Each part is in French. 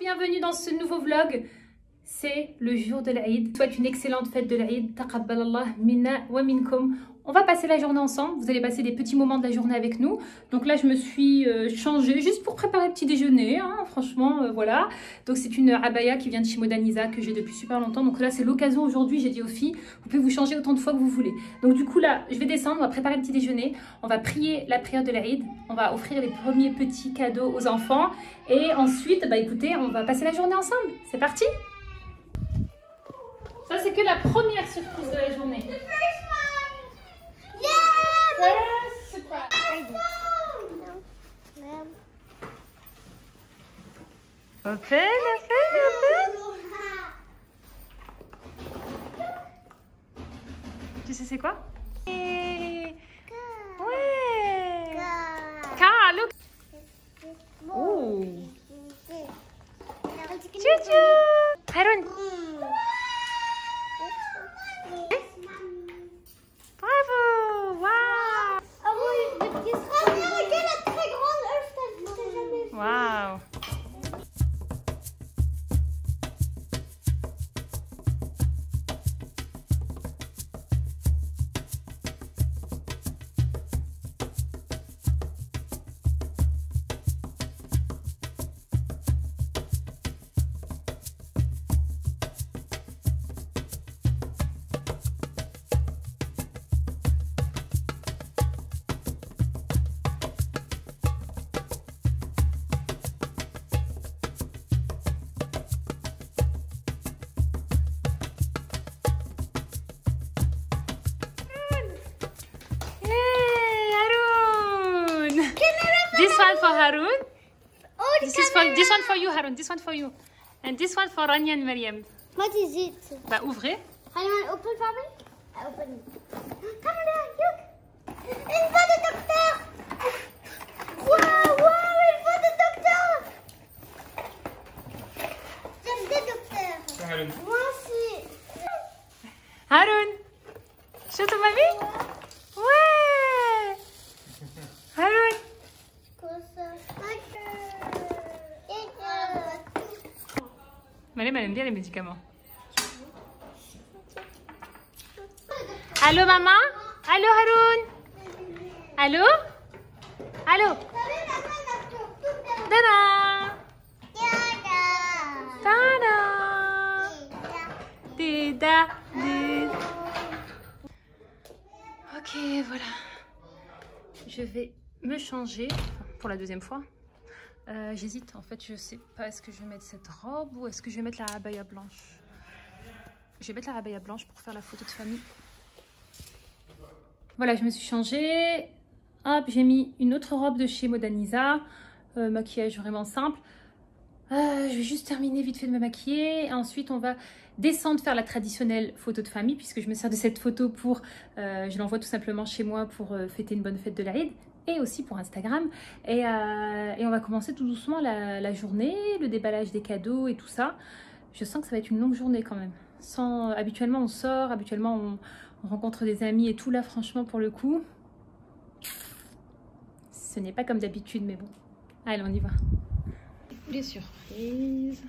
bienvenue dans ce nouveau vlog. C'est le jour de l'Aïd. Souhaite une excellente fête de l'Aïd. Taqabbalallah minna wa minkum. On va passer la journée ensemble. Vous allez passer des petits moments de la journée avec nous. Donc là, je me suis euh, changée juste pour préparer le petit déjeuner. hein. Franchement, euh, voilà. Donc c'est une abaya qui vient de chez Modaniza que j'ai depuis super longtemps. Donc là, c'est l'occasion aujourd'hui. J'ai dit aux filles, vous pouvez vous changer autant de fois que vous voulez. Donc du coup, là, je vais descendre. On va préparer le petit déjeuner. On va prier la prière de l'Aïd. On va offrir les premiers petits cadeaux aux enfants. Et ensuite, bah écoutez, on va passer la journée ensemble. C'est parti Ça, c'est que la première surprise de la journée. First surprise. Open, open, open. Tu sais c'est quoi. Car, look. Oh. Chouchou. Haroun, bravo. This one for Haroun. Oh, this is for this one for you, Haroun. This one for you. And this one for Rania and Mariam. What is it? Bah ouvrez. You open for me? I open it. Les médicaments. Allô, maman? Allô, Haroun? Allô? Allô? Tada Tada dida. Ok, voilà. Je vais me changer pour la deuxième fois. Euh, J'hésite, en fait, je sais pas, est-ce que je vais mettre cette robe ou est-ce que je vais mettre la abaya blanche? Je vais mettre la abaya blanche pour faire la photo de famille. Voilà, je me suis changée. Hop, j'ai mis une autre robe de chez Modaniza. Euh, maquillage vraiment simple. Euh, je vais juste terminer vite fait de me maquiller. Ensuite, on va descendre faire la traditionnelle photo de famille puisque je me sers de cette photo pour... je l'envoie tout simplement chez moi pour fêter une bonne fête de l'Aïd et aussi pour Instagram. Et, euh, et on va commencer tout doucement la, la journée, le déballage des cadeaux et tout ça. Je sens que ça va être une longue journée quand même. Sans, habituellement, on sort, habituellement, on, on rencontre des amis et tout. Là, franchement, pour le coup, ce n'est pas comme d'habitude, mais bon. Allez, on y va. Les surprises.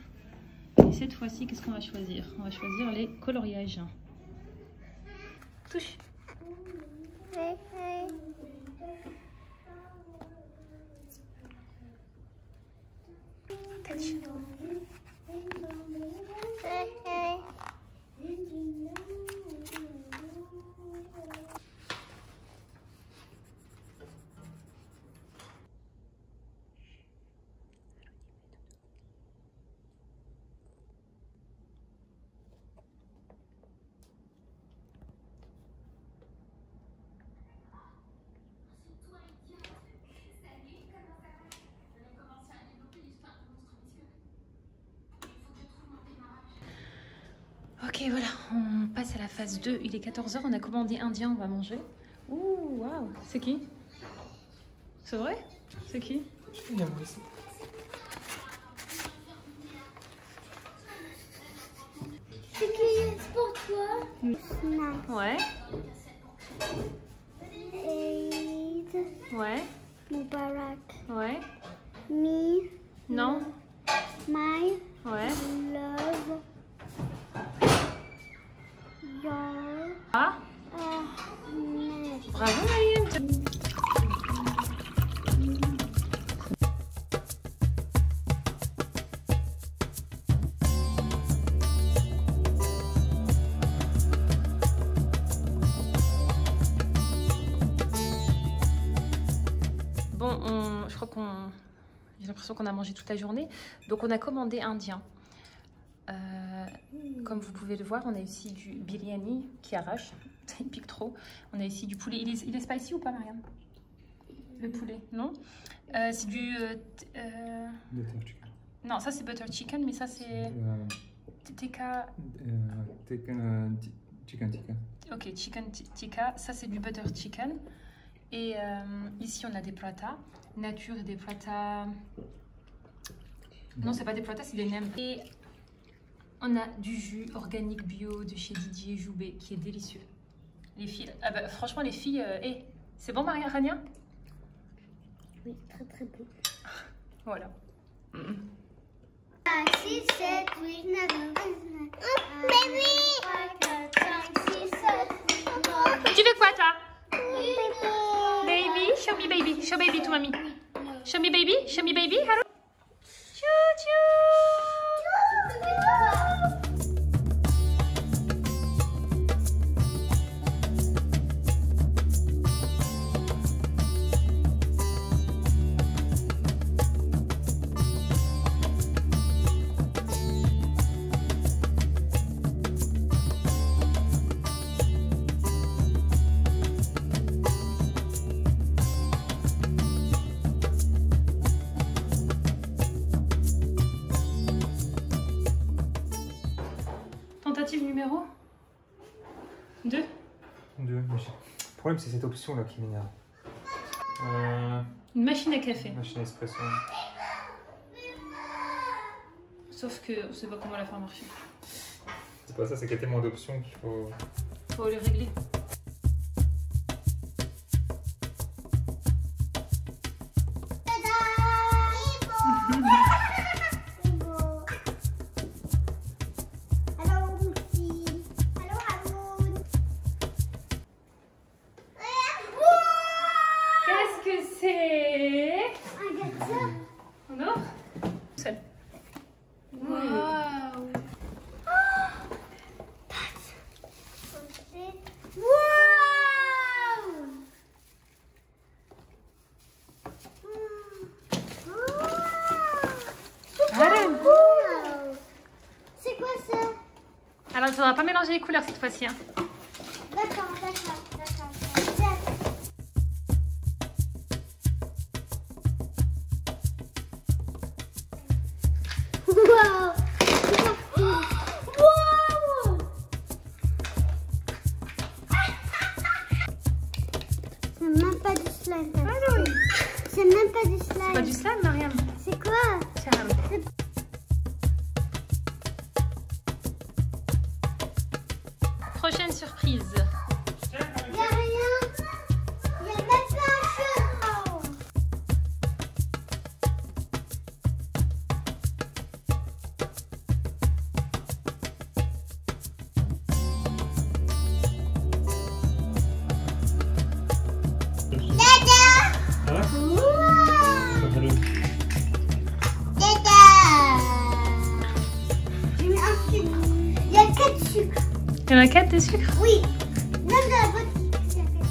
Et cette fois-ci, qu'est-ce qu'on va choisir? On va choisir les coloriages. Touche. touch. Hey, hey. Ok, voilà, on passe à la phase 2. Il est 14h, on a commandé indien, on va manger. Ouh, waouh, c'est qui? C'est vrai? C'est qui? C'est qui pour toi? Snack. Ouais, Eid ouais, Mubarak. ouais. Me, Non bravo. Bon, on- je crois qu'on... J'ai l'impression qu'on a mangé toute la journée. Donc on a commandé indien. Comme vous pouvez le voir, on a ici du biryani qui arrache. Il pique trop. On a ici du poulet. Il est, il est spicy ou pas, Marianne Le poulet, non? Euh, C'est du... euh, euh, Butter chicken. Non, ça c'est butter chicken, mais ça c'est... Euh, Tikka... euh, chicken, ti- chicken tikka. Ok, chicken ti- tikka. Ça c'est du butter chicken. Et euh, ici on a des pratas. Nature des pratas... Non, c'est pas des pratas, c'est des nems. Et on a du jus organique bio de chez Didier Joubet qui est délicieux. Les filles, ah bah, franchement les filles, euh, eh, c'est bon Maria Rania Oui, très très beau. Voilà. 6, 7, 8, 9, 10, 11, 12, 13, 14, 15, 16, 17, 18, Tu veux quoi toi 19, Baby, show me baby, show baby to mommy. Show me baby, show me baby, hello. Chou Tentative problème, c'est cette option là qui m'énerve. Euh, Une machine à café. machine espresso. Sauf que on sait pas comment la faire marcher. C'est pas ça, c'est qu'il y a tellement d'options qu'il faut. Faut le régler. C'est. Waouh. Karen. Waouh. C'est quoi ça? Alors, tu n'auras pas mélanger les couleurs cette fois-ci. hein. D'accord, d'accord, d'accord. D'accord. Surprise. Il y en a 4 de sucre. Oui. Même dans la boîte. a quatre.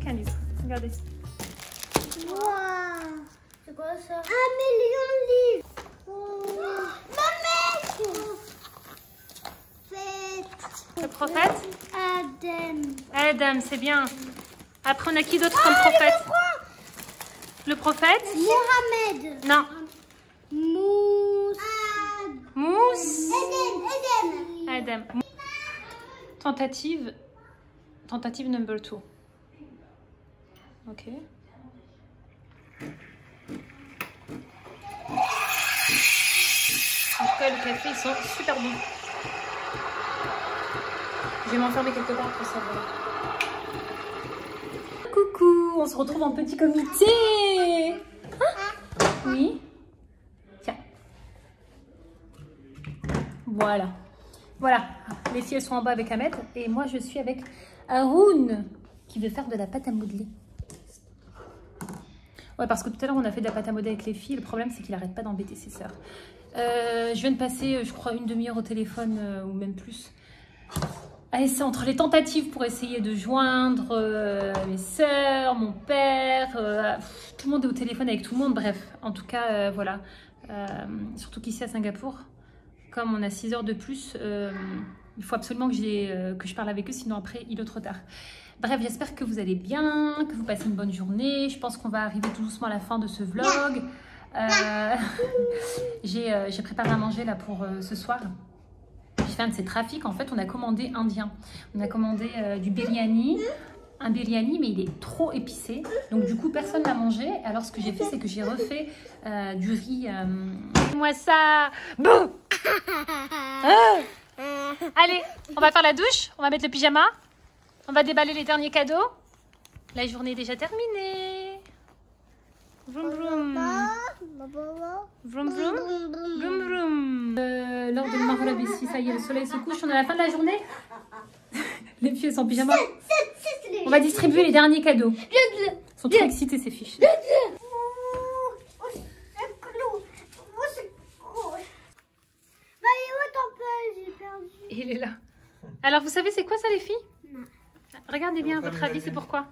Quel livre Regardez. Wow. C'est quoi ça? Un million de livres. Oh. Ma mec Faites Le prophète? Adam. Adam, c'est bien. Après, on a qui d'autre comme prophète? Le prophète? Mohamed. Non. Mousse. Mousse. Eden. Adam. Tentative. Tentative number 2. Ok. En tout cas, le café, ils sont super bons. Je vais m'enfermer quelque part pour ça. voilà. Coucou, on se retrouve en petit comité. Hein oui. Tiens. Voilà. Voilà. Les filles sont en bas avec Ahmed et moi je suis avec Haroun qui veut faire de la pâte à modeler. Ouais, parce que tout à l'heure on a fait de la pâte à modeler avec les filles. Le problème c'est qu'il arrête pas d'embêter ses sœurs. Euh, je viens de passer, euh, je crois, une demi-heure au téléphone euh, ou même plus. Ah, c'est entre les tentatives pour essayer de joindre mes sœurs, mon père, pff, tout le monde est au téléphone avec tout le monde, bref. En tout cas, voilà. Surtout qu'ici à Singapour, comme on a 6 heures de plus, il faut absolument que, euh, que je parle avec eux, sinon après il est trop tard. Bref, j'espère que vous allez bien, que vous passez une bonne journée. Je pense qu'on va arriver tout doucement à la fin de ce vlog. Euh, j'ai, euh, j'ai préparé à manger là pour euh, ce soir. J'ai fait un de ces trafics. En fait, on a commandé indien. On a commandé du biryani. Un biryani, mais il est trop épicé. Donc, du coup, personne n'a mangé. Alors, ce que j'ai fait, c'est que j'ai refait euh, du riz. euh, Moi, ça Bouh Ah Allez, on va faire la douche. On va mettre le pyjama. On va déballer les derniers cadeaux. La journée est déjà terminée. Vroom, vroom. Vroom, vroom. Vroom, vroom. Euh, lors de Maghreb ici, ça y est, le soleil se couche. On est à la fin de la journée. les filles sont en pyjama. On va distribuer les derniers cadeaux. Ils sont trop excités, ces fiches. Il est là. Alors, vous savez, c'est quoi ça, les filles? Non. Regardez bien, à Pour votre avis, c'est pourquoi?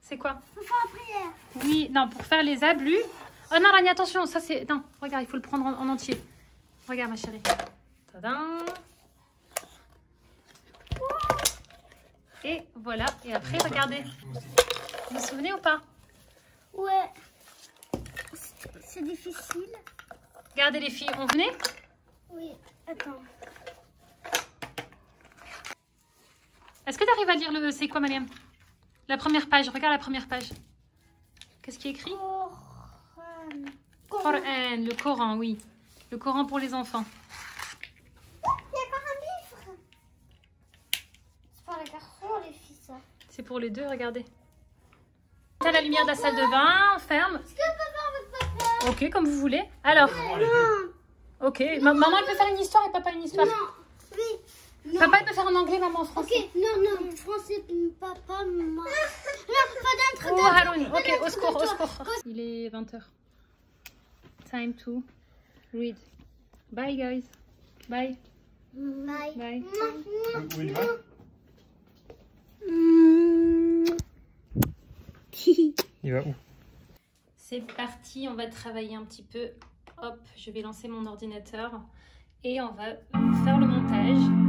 C'est quoi? Faut faire la prière. Oui, non, pour faire les ablus. Oh non, Rani, attention, ça c'est. Non, regarde, il faut le prendre en, en entier. Regarde, ma chérie. Tadam. Et voilà. Et après, regardez. Vous vous souvenez ou pas? Ouais. C'est- C'est difficile. Regardez les filles, on venait? Oui. Attends. Est-ce que tu arrives à lire le. C'est quoi, Mariam La première page. Regarde la première page. Qu'est-ce qui est écrit? Coran. Coran, le Coran, oui. Le Coran pour les enfants. Il y a encore un livre? C'est pour les garçons les filles, ça C'est pour les deux, regardez. T'as la lumière de la salle de bain, on ferme. Est-ce que faire avec papa? Ok, comme vous voulez. Alors, Non. ok. Ma- maman, elle peut faire une histoire et papa une histoire. Non. Papa, il peut faire en anglais, maman en Ok, français. non, non, français, papa, maman. Non, pas d'un Oh, ok, au secours, au secours. Il est 20h. Time to read. Bye, guys. Bye. Bye. Bye. Où il va Il va où? C'est parti, on va travailler un petit peu. Hop, je vais lancer mon ordinateur et on va faire le montage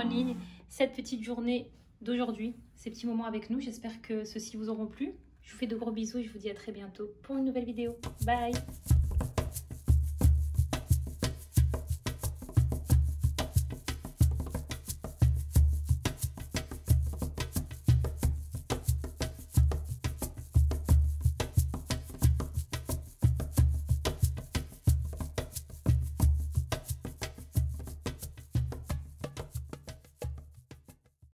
ligne cette petite journée d'aujourd'hui, ces petits moments avec nous. J'espère que ceux-ci vous auront plu. Je vous fais de gros bisous et je vous dis à très bientôt pour une nouvelle vidéo. Bye